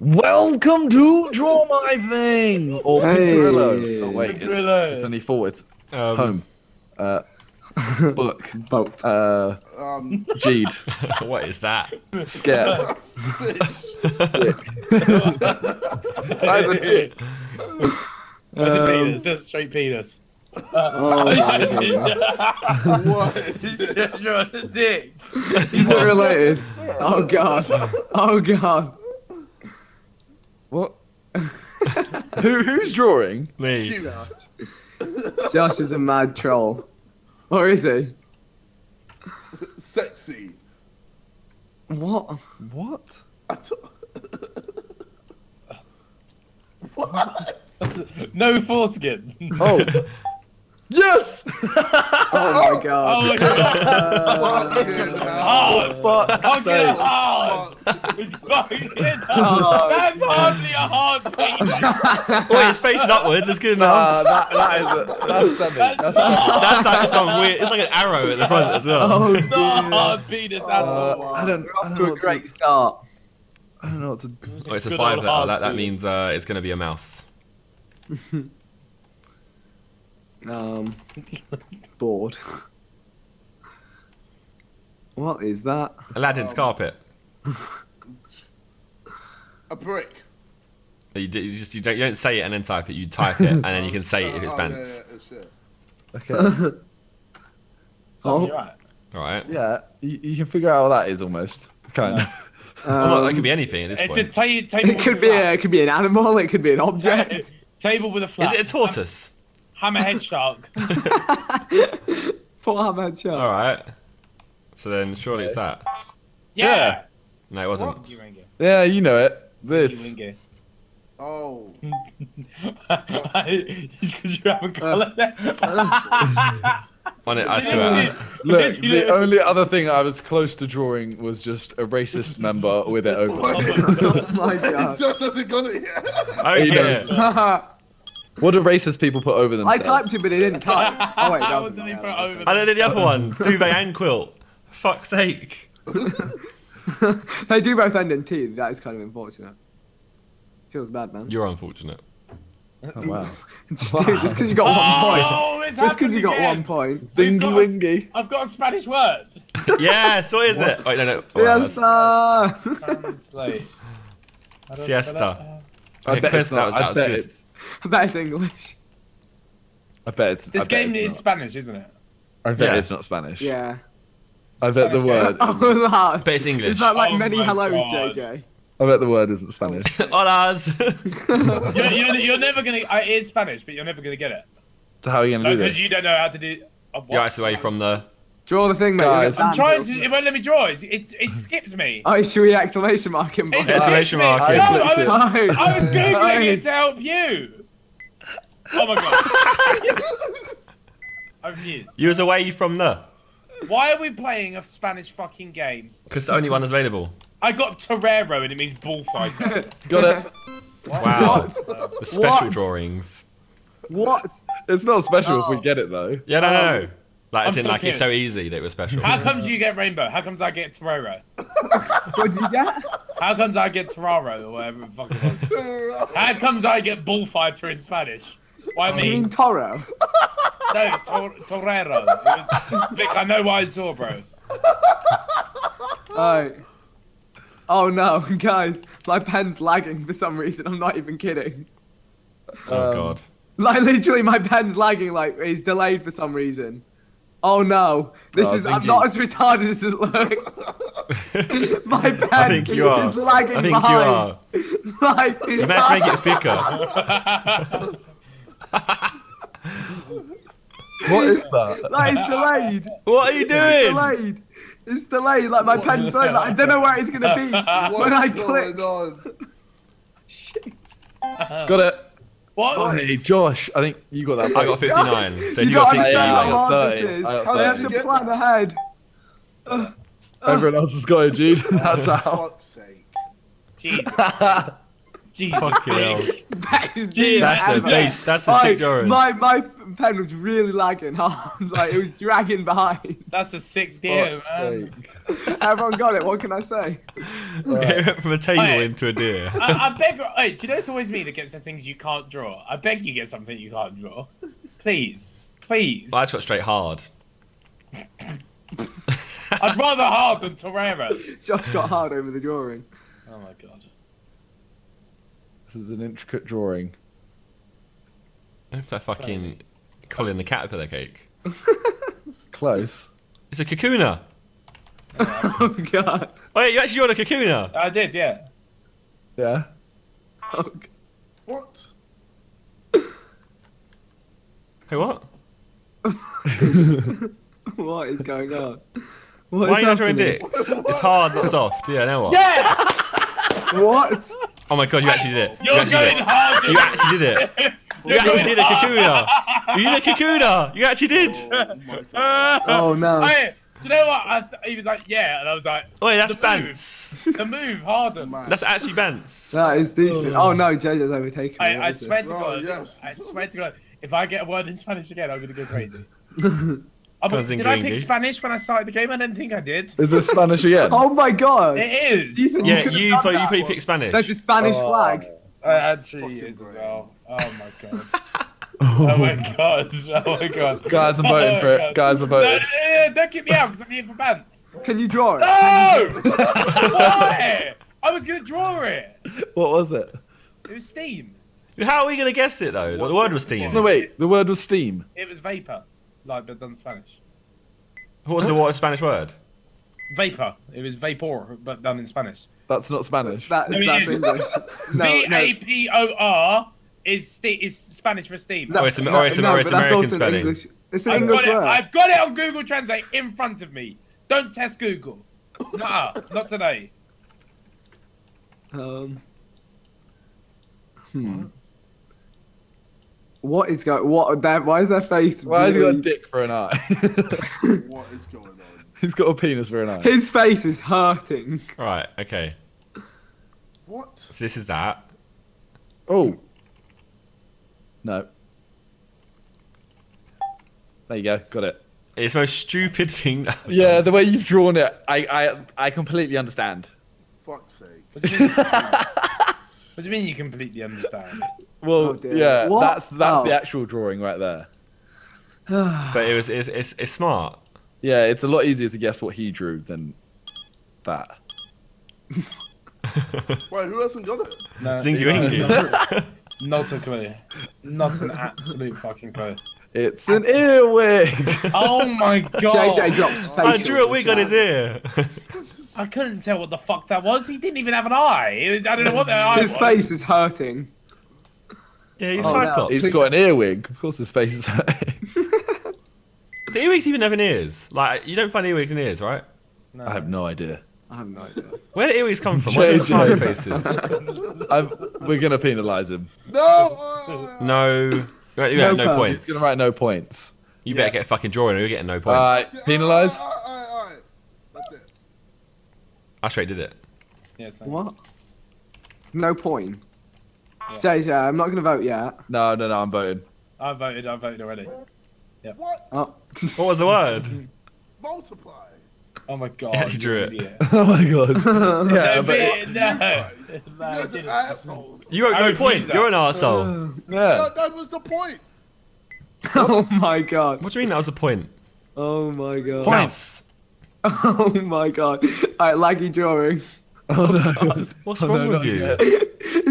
Welcome to Draw My Thing! Or Hey. Pedrillo. Oh, wait, it's, Pedrillo. it's only four. It's Um, home. Uh, book. Boat. Uh, Um, Jeed. what is that? Scare. fish. That's a dick. That's a Um, penis. That's a straight penis. Oh my god. what? That's a dick. Is it related? Oh god. Oh god. What? Who, who's drawing? Me. Cute. Josh is a mad troll. Or is he? Sexy. What? What? I what? No foreskin. Oh. yes! Oh my god. Oh my god. Fucking hell. Hard. Fuck's Fucking sake. hard. Fuck. It's fucking Oh. That's hardly a hard penis. Wait, it's facing upwards. It's good Nah, enough. that, that is a, that's semi. That's That's, not- That's like some weird. It's like an arrow at the front as well. Oh It's not a hard penis at all. uh, I don't, I Off don't to a great to, start. I don't know what to. Oh, it's a five letter. That, that means uh, it's going to be a mouse. Um bored. What is that? Aladdin's carpet. A brick. You, d- you just you don't, you don't say it and then type it. You type it and then you can say it if it's Oh, pants. Yeah, yeah, shit. Okay. So, Oh. you're right. All right. yeah, you, you can figure out what that is almost. Kind of. Well, look, that Um, could be anything at this It's a point. ta- table. it could be a, it could be an animal, it could be an object. Table with a flower. Is it a tortoise? Hammerhead shark. Poor hammer shark. All right. So then surely it's that. Yeah. No, it wasn't. What? You ring it. Yeah, you know it. This. Oh. Just because you have a uh. colour there. On it, I still have. Look, the only other thing I was close to drawing was just a racist member with it open. Oh my god. Just hasn't got it yet. Oh yeah. What do racist people put over themselves? I typed it, but it didn't type. Oh wait, that How was did he put over And then the other ones, duvet and quilt. Fuck's sake. They do both end in T. That is kind of unfortunate. Feels bad, man. You're unfortunate. Oh, wow. Just because you got one oh, point. Oh, it's Just because you got one point. Dingy got wingy. I've got a Spanish word. yes, what is it? Wait, no, no. Oh, Yes, that's- Translate. Siesta. I Okay, bet Chris, it's that not. was- I was bet good. it's- I bet it's English. I bet it's. I This bet game it's is not. Spanish, isn't it? I bet Yeah. it's not Spanish. Yeah. I bet the word. Oh, that. But it's English. Is that like Oh many hellos, God. JJ? I bet the word isn't Spanish. Holas. You're, you're, you're never gonna. Uh, it is Spanish, but you're never gonna get it So how are you gonna do this? because you don't know how to do. Uh, what? You're actually away from the. Draw the thing, mate. Guys. I'm trying to. It won't let me draw. It, it, it skipped me. Oh, should we exclamation mark him? It? Exclamation skipped me. mark, No, yeah. I was. I was googling Oh. it to help you. Oh my god. I'm mute. You was away from the. Why are we playing a Spanish fucking game? Because the only one that's available. I got Torero and it means bullfighter. Got it. Wow. The special What? drawings. What? It's not special if we Oh. get it though. Yeah, no, no, no. Um, like, I'm it's in, so like, it's so easy that it was special. How comes you get rainbow? How comes I get Torero? What did you get? How comes I get Torero or whatever the fuck it was? How comes I get bullfighter in Spanish? Why You me? mean Toro? No, it's tor- Torero. It was, Vic, I know why I saw, bro. Oh. Oh no, guys, my pen's lagging for some reason. I'm not even kidding. Oh, Um, God. Like literally, my pen's lagging. Like it's delayed for some reason. Oh no, this Oh, is. I'm thingy. not as retarded as it looks. my pen I think you are. is lagging I think you behind. are. Like, You managed to make it thicker. What is that? That is delayed. What are you doing? It's delayed. It's delayed. Like my What pen's is. Like, I don't know where it's gonna be What's when I click. on? Shit. Got it. What? Hey, Josh, I think you got that. I got 59. So You you got got 60, you Yeah, I win. got hard 30. this is. I got I have to plan ahead. Uh, uh. Everyone else has got it, Jude. That's For how. fuck's sake. Jeez. Jesus. Fucking hell. Nick. That is Gee, the That's a Ever. base. That's a sick drawing. My my pen was really lagging hard. like it was dragging behind. That's a sick deer, Fuck's man. sake. Everyone got it. What can I say? It went from a table Hey. into a deer. I, I beg. Hey, do you know it's always me that gets the things you can't draw? I beg you get something you can't draw. Please, please. I just got straight hard. I'd rather hard than Torero. Josh got hard over the drawing. Oh my god. This is an intricate drawing. It's that fucking Colin the caterpillar cake. Close. It's a kakuna. Oh god. Oh yeah, you actually drawn a cocooner. I did, yeah. Yeah. Oh, God. What? Hey, what? what is going on? What Why are you not drawing happening? dicks? It's hard, not soft. Yeah, now what? Yeah! What? Oh my god, you actually did it. You You're actually going did it. hard. You actually did it. You actually did a kakuna. You did a kakuna. You actually did. Oh my god. Oh no. Hey, do you know what? I th- he was like, yeah, and I was like, Wait, that's The move. The move, harder. Man. That's actually Bants. That is decent. Oh no, JJ's overtaken. me. I, What I is it? swear to Oh, God, yes. I swear to God, if I get a word in Spanish again, I'm gonna go crazy. Oh, but Comes in did I pick Spanish when I started the game? I don't think I did. Is it Spanish again? Oh my god. It is. Ethan, Yeah, could've you done thought you that thought you one. picked Spanish. There's a Spanish Oh. flag. It actually Fucking is as well. Oh, oh, oh my god. Oh my god. Oh my god. Guys, I'm voting Oh for it. God. Guys, I'm voting. no, no, don't keep me out because I'm here for pants. Can you draw it? No! Why? I was gonna draw it. What was it? It was steam. How are we gonna guess it though? What The word was steam. No, wait. The word was steam. It was vapor, like but done Spanish. What was the what Spanish word? Vapor. It was vapor, but done in Spanish. That's not Spanish. That, No, that's is. English. No, V no. A P O R is is Spanish for steam. No, Or it's, no, or it's, no, or it's but that's American spelling. English- It's an I've English got it. word. I've got it on Google Translate in front of me. Don't test Google. Nah, not today. Um. Hmm. What is going? What? That, why is their face? Why has he got a dick for an eye? What is going on? He's got a penis for an eye. His face is hurting. Right. Okay. What? So this is that. Oh. No. There you go. Got it. It's the most stupid thing. Yeah, the way you've drawn it, I, I, I completely understand. Fuck's sake. What do you mean? what do you mean you completely understand? Well, Oh, yeah, What? that's that's Oh. the actual drawing right there. But it was it's, it's, it's smart. Yeah, it's a lot easier to guess what he drew than that. Wait, who hasn't got it? No, Zingy no, wingy. Not a clue. Not an absolute fucking clue. It's an earwig. Oh my god! JJ drops facial. I drew a wig on his ear. I couldn't tell what the fuck that was. He didn't even have an eye. I don't know what that eye His was. face is hurting. Yeah, he's Oh. Cyclops. He's got an earwig. Of course, his face is. Do earwigs even have an ears? Like you don't find earwigs in ears, right? No. I have no idea. I have no idea. Where do earwigs come from? Why do they smiley faces? I'm, we're gonna penalise him. No! Uh, No. Right, you No have no points. points. He's gonna write no points. You better get a fucking drawing or you're getting no points. Alright, penalised. Alright, alright, alright. That's it. I straight did it. Yeah, so- What? No point. Yeah. I'm not gonna vote yet. No, no, no. I'm voting. I voted. I voted already. What? Oh, What was the word? Multiply. Oh my god! actually drew it. idiot. oh my god. yeah, No, but, but- no. no, You're didn't. assholes. You wrote no point. that. You're an arsehole. yeah. That, that was the point. oh my god. What do you mean that was a point? Oh my god. Mouse. Oh my god. Alright, laggy drawing. Oh no. Oh What's Oh, wrong no, with you?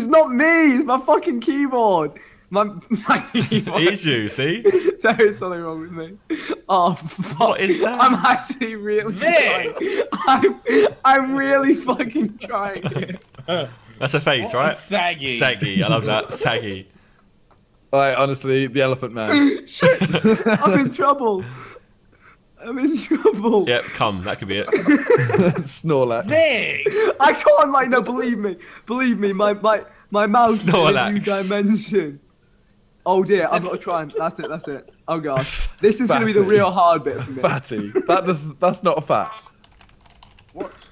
Yet. It's not me. It's my fucking keyboard. My my keyboard. It is you, see? there is something wrong with me. Oh, fuck. What is that? I'm actually really Vic! trying. I'm, I'm really fucking trying here. That's a face, right? Saggy. Saggy. I love that. Saggy. Alright, honestly, the Elephant Man. Shit! I'm in trouble. I'm in trouble. Yep, come. That could be it. Snorlax. Vic! I can't, like, no, believe me. Believe me, my, my, my mouse is a new dimension. Oh dear, I'm not trying. That's it, that's it. Oh god. This is going to be the real hard bit for me. Fatty. That does, that's not a fat. What?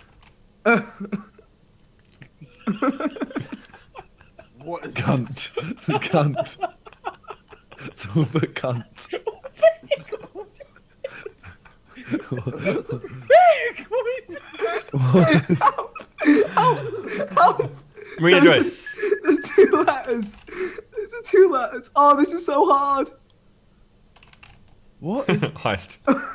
What is Cunt. cunt. It's all for cunt. Vic, what is that? Marina Joyce. There's two letters. There's a two letters. Oh, this is so hard. What is Heist.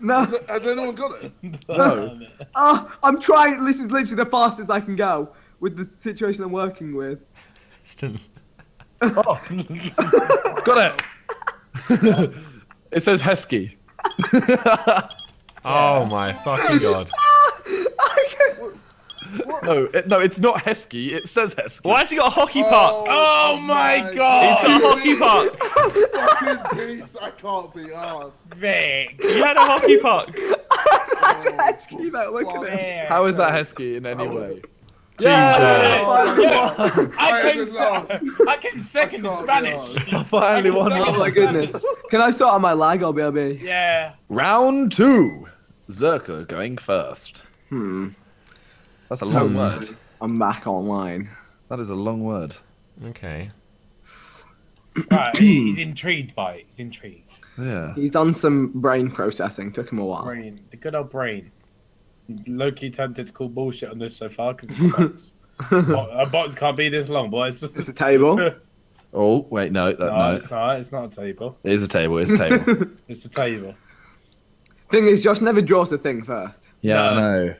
No. Has, has anyone got it? No. Oh, I'm trying. This is literally the fastest I can go with the situation I'm working with. Stin- Oh. Got it. it says Heskey. Oh my fucking god. No, it, no, it's not Heskey. It says Heskey. Why has he got a hockey puck? Oh my God. He's got a hockey puck. Fucking I can't be arsed. Vic. He had a hockey puck. Keep out, look at it. How is that Heskey in any way? Jesus. I I came, it last. I came second in Spanish. I finally won Oh Oh one. my goodness. Can I start on my lag, or BRB? Yeah. Round two. Zerkaa going first. Hmm. That's a long word. I'm back online. That is a long word. Okay. Right, he's intrigued by it. He's intrigued. Yeah. He's done some brain processing. Took him a while. Brain. The good old brain. Loki tempted to call bullshit on this so far because it's bots. Bot- uh, bots can't be this long, boys. It's a table. Oh wait, no, that, No, no. it's not. It's not a table. It is a table. It's a table. It's a table. Thing is, Josh never draws a thing first. yeah, I know.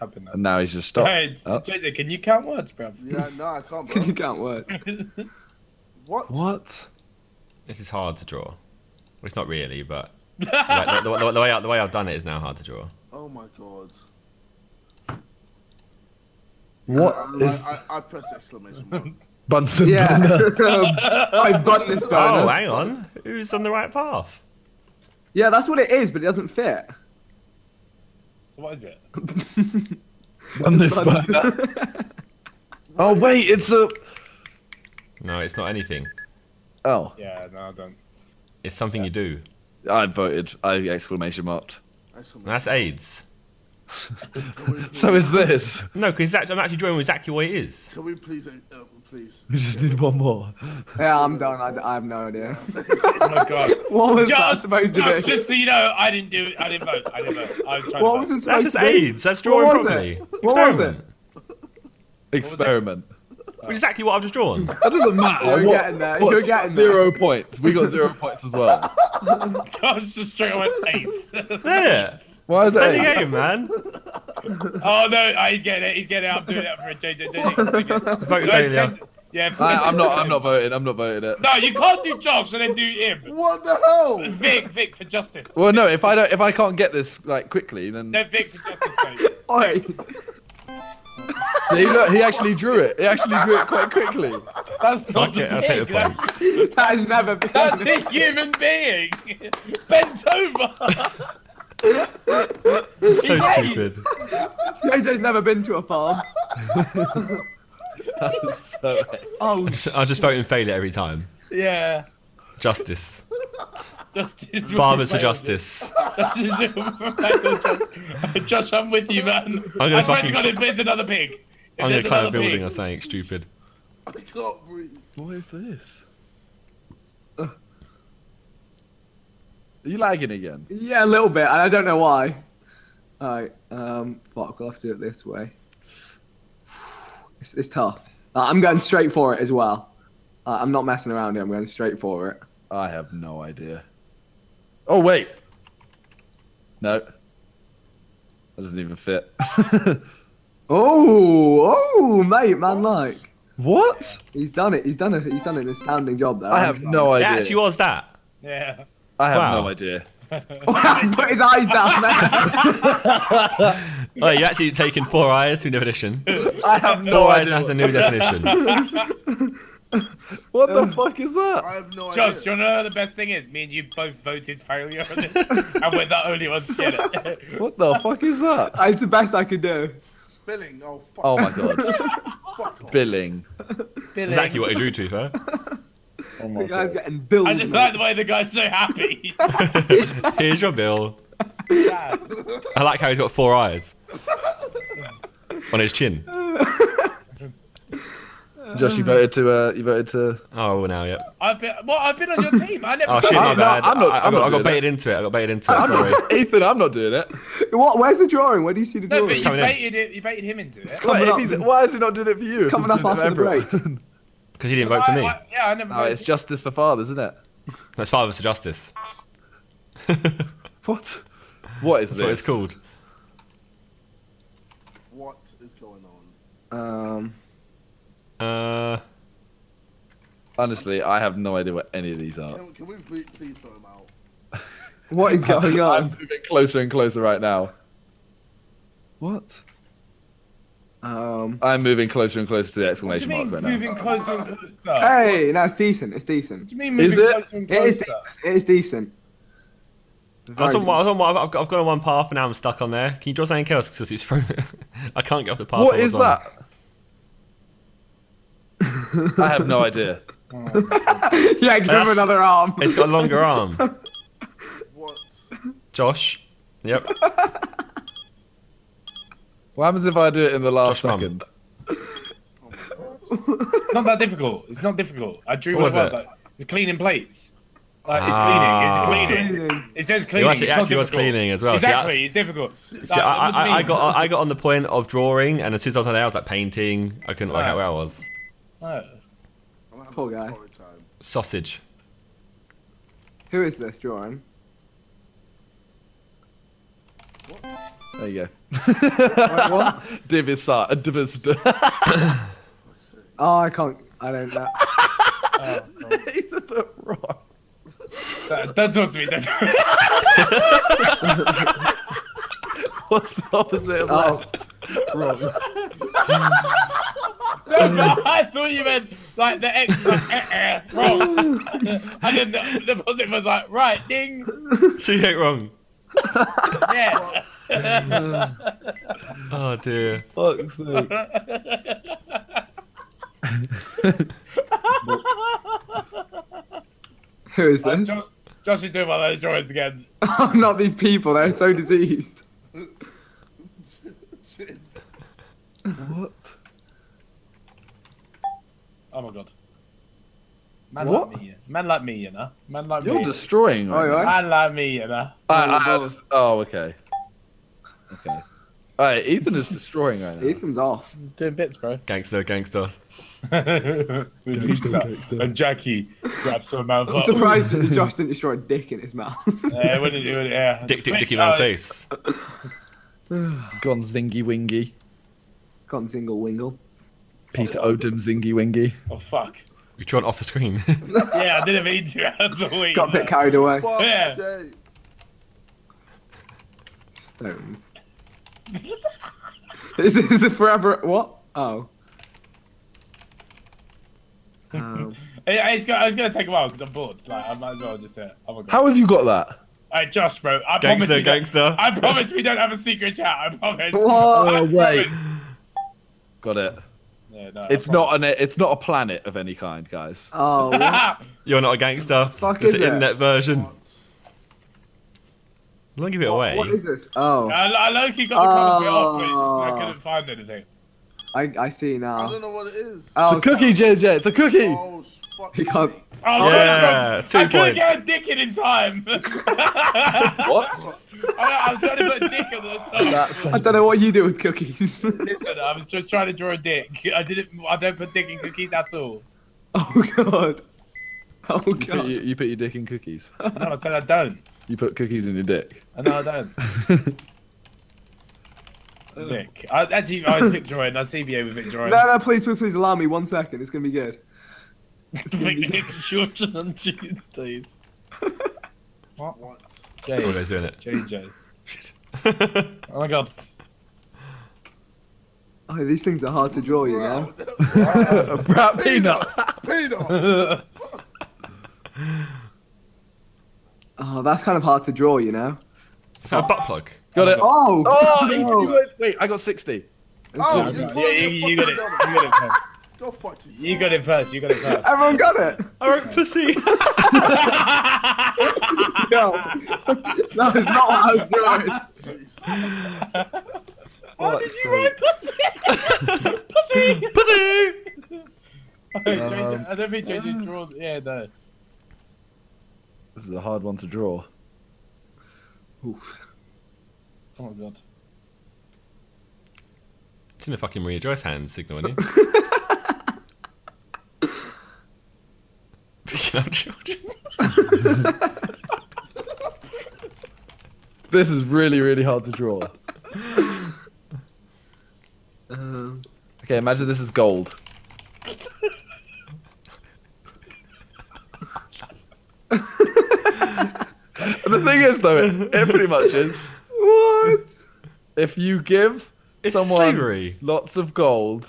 Cabinet. And now he's just stopped. Hey, Oh. JJ, can you count words, bro? Yeah, no, I can't, you bro. can't work. What? What? This is hard to draw. Well, it's not really, but like, the, the, the way I, the way I've done it is now hard to draw. Oh my god. What I, is I, I, I press exclamation mark. Bunsen Yeah. burner? I button this Oh, hang on. Who's on the right path? Yeah, that's what it is, but it doesn't fit. So what is it? On this burner? Oh wait, it's a. No, it's not anything. Oh, Yeah, no, I don't. It's something you do. I voted. I exclamation marked. Exclamation That's AIDS. So is this? No, because I'm actually drawing exactly what it is. Can we please, uh, please? We just need one more. yeah, I'm done. I, I have no idea. Oh my god. What was that Just, supposed to just, be? just so you know, I didn't do. I didn't vote. I didn't vote. I was trying What to was vote. it supposed That's just to be? AIDS. That's drawing What was properly. it? What was Experiment. Experiment. Which is exactly what I've just drawn. That doesn't matter. You're What- getting there, you're getting there. zero points. We got zero points as well. Josh just straight away eight. There. Why is Play the that? game, man. oh no, oh, he's getting it. He's getting it. I'm doing it for a JJ. JJ. Vote failure. Yeah, I, I'm not. I'm not voting. I'm not voting it. No, you can't do Josh and then do him. What the hell? Vic, Vic for justice. Well, no. If I don't, if I can't get this like quickly, then No, Vic for justice. Sake. Oi. See, look, he actually drew it. He actually drew it quite quickly. That's not Fuck it, a I'll take the pig, that's- points. That has never been. That's a human being bent over. It's so stupid. JJ's never been to a farm. so, Oh, Just, I'll just vote in failure every time. Yeah. Justice. Justice. Fathers for justice. Josh, I'm with you, man. gonna I swear to fucking- God, if there's another pig. If I'm gonna climb a building pig- or something stupid. I can't breathe. what is this? Are you lagging again? yeah, a little bit, and I don't know why. Alright, um, fuck, we'll have to do it this way. It's, it's tough. Uh, I'm going straight for it as well. Uh, I'm not messing around here, I'm going straight for it. I have no idea. Oh wait. No. That doesn't even fit. Oh, oh, mate, man, like. what? He's done it, he's done it, he's done an astounding job there. I have no It idea. actually was that. Yeah. I have Wow. no idea. Put his eyes down, man. Oh, you're actually taking four eyes to definition. I have no Four eyes idea. has a new definition. What the um, fuck is that? I have no Josh, idea. do you know the best thing is? Me and you both voted failure on this, and we're the only ones to get it. What the fuck is that? It's the best I could do. Billing. Oh fuck. Oh my god. Fuck off. Billing. Exactly what he drew to, fair. Oh The guy's god. getting billed. I just like the way the guy's so happy. Here's your bill. Yeah. I like how he's got four eyes on his chin. Josh, you voted to. Uh, you voted to. Oh, now, yeah. I've been well. I've been on your team. I never. Oh shit, done my I'm not- bad. I'm not- I, I'm I, not I got doing baited into it. I got baited into it. I'm Sorry. Ethan, I'm not doing it. What? Where's the drawing? Where do you see the No, drawing? but you coming in. baited it. You baited him into it. coming Wait, up. if he's, why is he not doing it for you? It's coming up after the for break. Because he didn't vote for me. I- I- yeah, I never. No, voted. it's justice for fathers, isn't it? That's fathers to justice. What? What is That's this? what it's called. What is going on? Um, Uh, Honestly, I have no idea what any of these are. Can, can we please throw him out? what is going on? I'm moving closer and closer right now. What? Um, I'm moving closer and closer to the What do you exclamation mark mean right now. moving closer and closer? What hey, no, it's decent. It's decent. do you mean moving Is it? closer and It is, closer? it is decent. I was Very on, one- I was on, one- I've, got, I've gone on one path and now I'm stuck on there. Can you draw something else? Because it's thrown. I can't get off the path. What I was is on. that? I have no idea. yeah, give him another arm. It's got a longer arm. What? Josh. Yep. What happens if I do it in the last Josh second? Oh my god. It's not that difficult. It's not difficult. I drew What what, was it was. it? Like, it's cleaning plates. Like, it's Ah. cleaning. It's cleaning. Cleaning. It says cleaning. it it's actually was cleaning as well. Exactly. that's- it's difficult. See, Like, I, what do you I, I got I got on the point of drawing, and as soon as I was on there, I was like painting. I couldn't work Right. out where I was. Oh. Poor guy. time. Sausage. Who is this drawing? There you Wait, what? go. Div is sa- uh, div is Oh, I can't. I don't know. Oh, God. Ethan put wrong. Don't- Don't talk to me. Don't talk to me. What's the opposite of Oh. left? Wrong. No, no, I thought you meant like the X was like, eh, eh, wrong. and then the, the positive was like, right, ding. So you hit wrong. Yeah. Oh dear. Fuck's sake. Who is Uh, this? Josh, Josh is doing one of those drawings again. Oh, not these people. They're so diseased. What? Oh my god. Man What? like me, man like me, you know. Man like You're me. destroying Oh, right you Man like me, you know. I, I, oh, okay. Okay. Alright, Ethan is destroying right now. Ethan's off. Doing bits, bro. Gangster, gangster. and Jackie grabs her mouth I'm up. surprised that Josh didn't destroy a dick in his mouth. Yeah, wouldn't you? Yeah. Dick, dick, Wait, dicky man's uh, face. Gone zingy wingy. Gone single wingle. Peter Odom zingy wingy. Oh fuck. You drawn off the screen. Yeah, I didn't mean to. At all, Got a bit carried away. Fuck's Yeah. sake. Stones. is this a forever what? Oh. Um, It- It's gonna, it's gonna take a while because I'm bored. Like, I might as well just do it. Oh my god. How have you got that? Hey, Josh, bro. I promise gangster, we don't- gangster. I promise we don't have a secret chat. I promise. What? I Oh, wait. promise. Got it. Yeah, no, It's not an it's not a planet of any kind, guys. oh. You're not a gangster. Fuck it's is an it? internet version. What? Don't give it away. what is this? Oh, I, I low-key got the promise me off, but I Oh. couldn't find anything. I, I see now. I don't know what it is. Oh, It's a cookie, JJ. It's a cookie. Oh, fuck. He can't. Oh, Yeah, two I couldn't get a dick in in time. What? I, I was trying to put a dick on the top. I don't know what you do with cookies. Listen, I was just trying to draw a dick. I didn't. I don't put dick in cookies at all. oh god. Oh you put, god. your, you put your dick in cookies. No, I said I don't. You put cookies in your dick. I know I don't. dick. I, actually, I was Vic drawing. I CBA with Vic drawing. No, no, please, please, please allow me one second. It's gonna be good. Vic extortion on Tuesdays. What? Jay. Always doing it. JJ. Shit. Oh my god. Oh, these things are hard to draw, you know. a brat peanut. Peanut. Oh, that's kind of hard to draw, you know. Is that a butt plug? Got it. Oh, Oh, no. Ethan, you got- wait, I got 60. Oh, you yeah, got you, it. you got it. You got it first. Go fuck yourself. You got it first. You got it first. Everyone got it. I wrote pussy. No, that is not what I was drawing. Jeez. Why did you write pussy? pussy. pussy. JJ um, I don't think JJ draws. Yeah, no. This is a hard one to draw. Oof. Oh my god. It's in the fucking Marina Joyce hand signaling you. Picking up children. This is really, really hard to draw. Um, Okay, imagine this is gold. the thing is, though, it, it pretty much is. what? If you give It's someone slavery. lots of gold,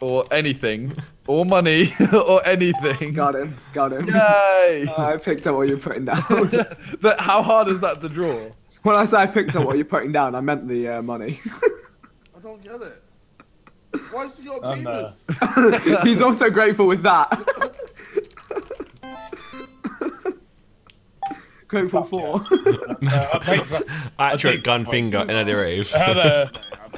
or anything, or money, or anything, Got him. Got him. yay! I picked up what you're putting down. but how hard is that to draw? when I say I picked up what you're putting down, I meant the uh, money. I don't get it. Why's he got a Oh, no. He's also grateful with that. grateful for. Uh, I'll take some. Actual take gun finger points. in a rave.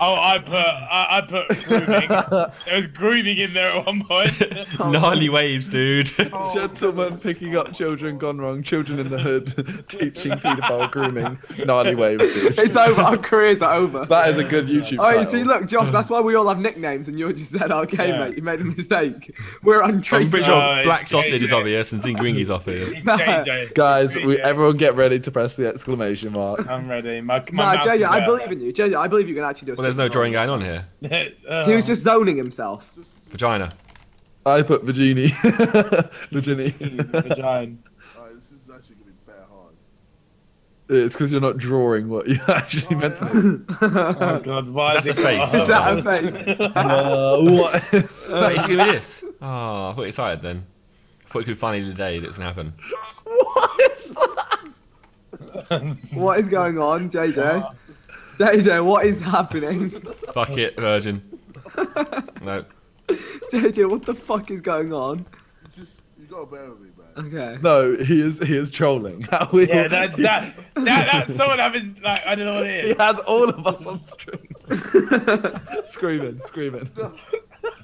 Hello. Oh, I put I, I put grooming. there was grooming in there at one point. Gnarly waves, dude. Oh, Gentlemen picking up children gone wrong, children in the hood, teaching paedophile grooming, gnarly waves, dude. It's over. Our careers are over. That is a good YouTube Oh, you see, look, Josh, that's why we all have nicknames, and you just said, okay, Yeah. mate, you made a mistake. We're I'm pretty sure uh, No, it's black sausage is obvious and Zinguingi's obvious. JJ. Guys, we, everyone get ready to press the exclamation mark. I'm ready. My, my Nah, mouse JJ, is I believe in you. JJ, I believe you can actually do a Well, there's no drawing going on here. Uh, He was just zoning himself. just, just, Vagina. I put Virginie. Virginie. vagina. alright, this is actually gonna be bare hard. It's because you're not drawing what you actually meant to do. Oh god, why That's is a it face. Is that a face? Uh, what? Wait, it's gonna be this. Oh, I thought excited then. I thought it could finally be the day that's gonna happen. what is that? What is going on, JJ? JJ, uh, what is happening? Fuck it, virgin. No. JJ, what the fuck is going on? You just, you gotta bear with me, man. Okay. No, he is he is trolling. How Yeah, that that that that's someone having like I don't know what it he has all of us on strings. screaming, screaming.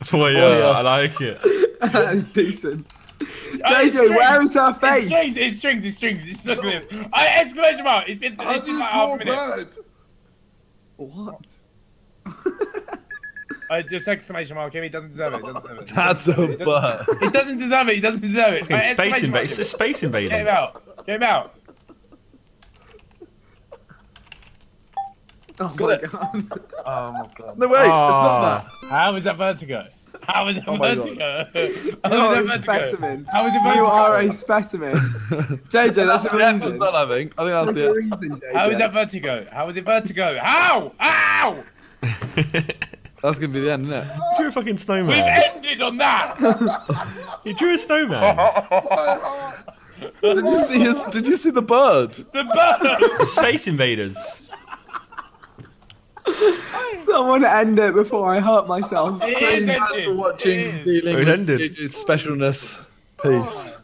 For you, yeah. I like it. that is decent. Oh, JJ, where strings. is her It's face? strings, it's strings, it's strings. It's look at this. I exclamation mark. It's been, How it's do been you like draw half a minute. bad? What? I just exclamation mark him. He doesn't deserve it. He doesn't deserve it. That's a He doesn't- bird. He doesn't deserve it. He doesn't deserve it. Fucking I space exclamation mark invaders. him. It's space Get him invaders. out. Get him out. Oh Got my it. god. Oh my god. No wait, it's Ah. not that. How is that vertigo? How is that Oh my God. vertigo? You How are is a that vertigo? specimen. How is it vertigo? You are a specimen. JJ, that's That's the the reason. done, I think. I think that's That's the the reason, JJ. How is that vertigo? How is it vertigo? How? Ow! That's gonna be the end, isn't it? You drew a fucking snowman. We've ended on that. You drew a snowman. Did you see his? Did you see the bird? The bird. The space invaders. Someone end it before I hurt myself. It is Thanks for watching It is. Dealing It with ended. Specialness. Peace.